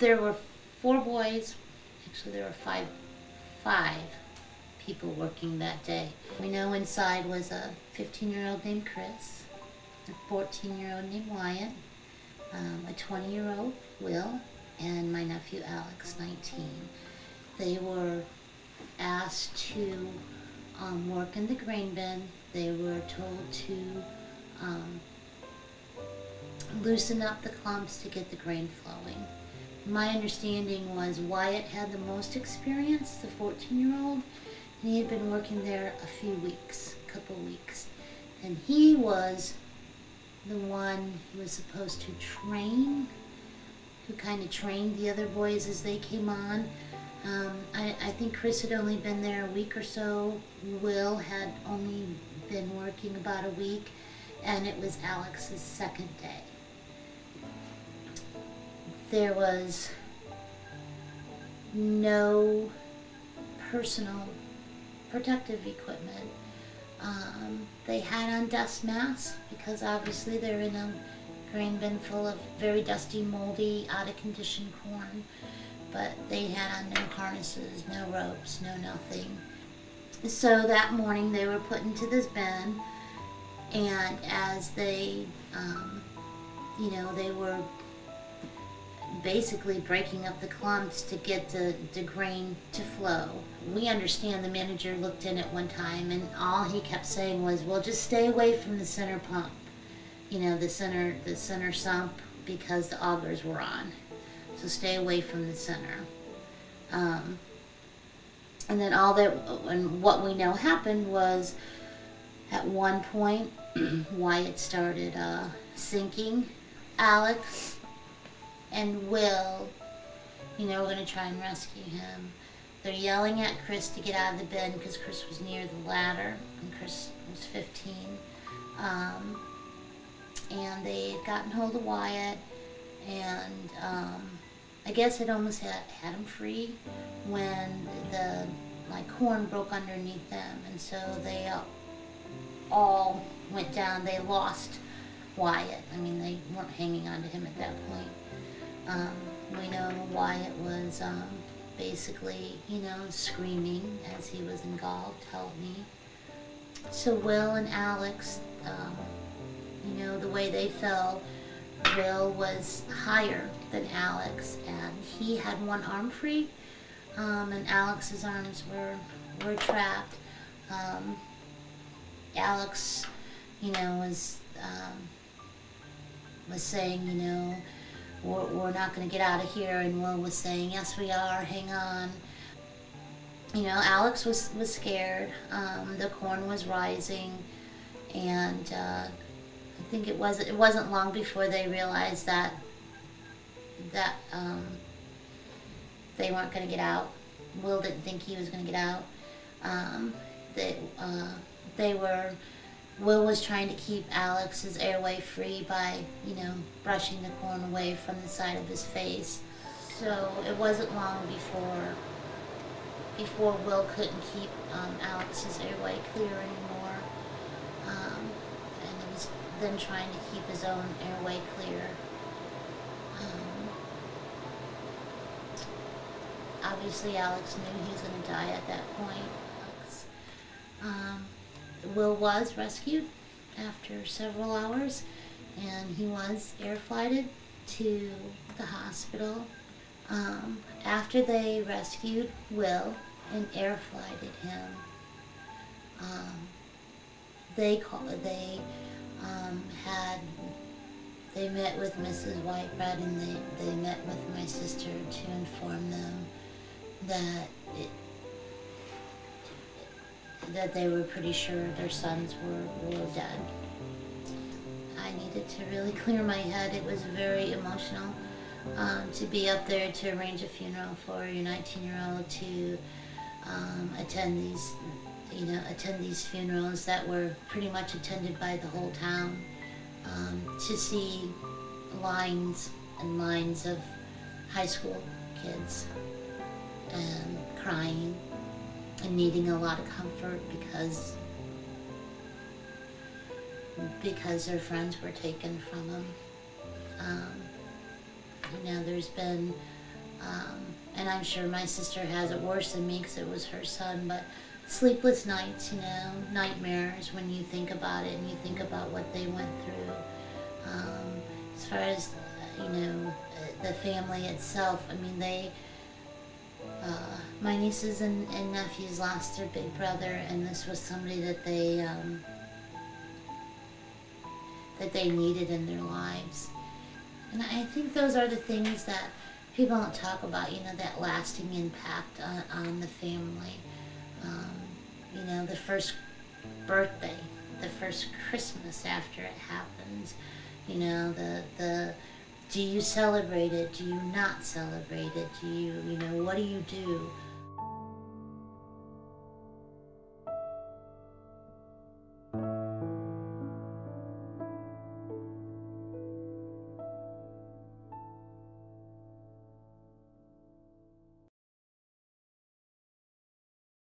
there were four boys. Actually, there were five, five people working that day. We know inside was a 15-year-old named Chris, a 14-year-old named Wyatt, um, a 20-year-old Will, and my nephew Alex, 19. They were asked to um, work in the grain bin. They were told to um, loosen up the clumps to get the grain flowing. My understanding was Wyatt had the most experience, the 14 year old, he had been working there a few weeks, a couple weeks. And he was the one who was supposed to train, who kind of trained the other boys as they came on. Um, I, I think Chris had only been there a week or so. Will had only been working about a week, and it was Alex's second day. There was no personal protective equipment. Um, they had on dust masks because obviously they're in a grain bin full of very dusty, moldy, out of condition corn. But they had on no harnesses, no ropes, no nothing. So that morning they were put into this bin, and as they, um, you know, they were basically breaking up the clumps to get the, the grain to flow. We understand the manager looked in at one time and all he kept saying was, well, just stay away from the center pump, you know, the center, the center sump because the augers were on. So stay away from the center. Um, and then all that, and what we know happened was at one point, Wyatt started uh, sinking. Alex and Will, you know, we're going to try and rescue him. They're yelling at Chris to get out of the bed because Chris was near the ladder and Chris was 15. Um, and they had gotten hold of Wyatt and um, I guess it almost had, had him free when the like horn broke underneath them and so they uh, all went down. They lost Wyatt. I mean, they weren't hanging on to him at that point. Um, we know Wyatt was um, basically, you know, screaming as he was engulfed, help me. So Will and Alex, um, you know, the way they fell, Will was higher than Alex, and he had one arm free, um, and Alex's arms were were trapped. Um, Alex, you know, was um, was saying, you know, we're, we're not going to get out of here. And Will was saying, yes, we are, hang on. You know, Alex was, was scared. Um, the corn was rising. And uh, I think it, was, it wasn't long before they realized that, that um, they weren't going to get out. Will didn't think he was going to get out. Um, they, uh, they were Will was trying to keep Alex's airway free by, you know, brushing the corn away from the side of his face. So it wasn't long before before Will couldn't keep um, Alex's airway clear anymore. Um, and he was then trying to keep his own airway clear. Um, obviously Alex knew he was going to die at that point. Um, Will was rescued after several hours and he was air flighted to the hospital. Um, after they rescued Will and air flighted him, um, they call, they um, had they met with Mrs. Whitebread and they, they met with my sister to inform them that it, that they were pretty sure their sons were, were dead. I needed to really clear my head. It was very emotional um, to be up there to arrange a funeral for your 19-year-old to um, attend these, you know, attend these funerals that were pretty much attended by the whole town. Um, to see lines and lines of high school kids and crying and needing a lot of comfort because because their friends were taken from them. Um, you know, there's been Um, and I'm sure my sister has it worse than me because it was her son, but sleepless nights, you know, nightmares when you think about it and you think about what they went through. Um, as far as, you know, the family itself, I mean, they, uh, my nieces and, and, nephews lost their big brother, and this was somebody that they, um, that they needed in their lives. And I think those are the things that people don't talk about, you know, that lasting impact on, on the family. Um, you know, the first birthday, the first Christmas after it happens, you know, the, the, do you celebrate it? Do you not celebrate it? Do you, you know, what do you do